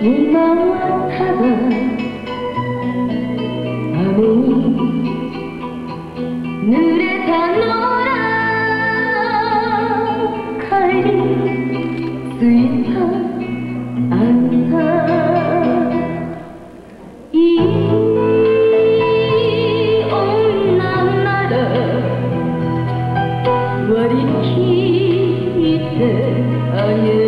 今はただ雨に割り切ってあげる。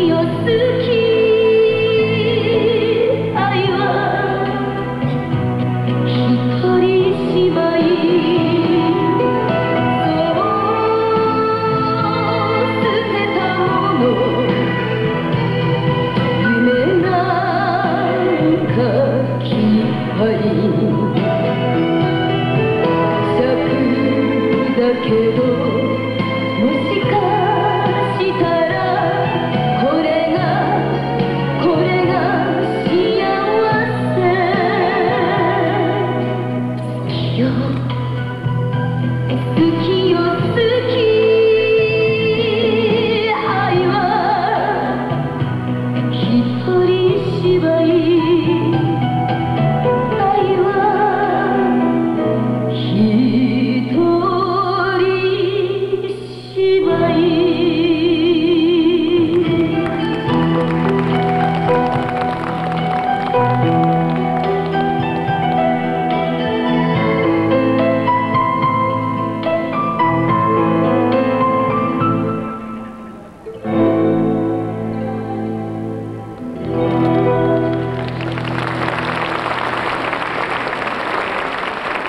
you.